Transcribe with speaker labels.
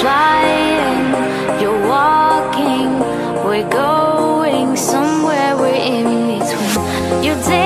Speaker 1: flying, you're walking, we're going somewhere, we're in between. You take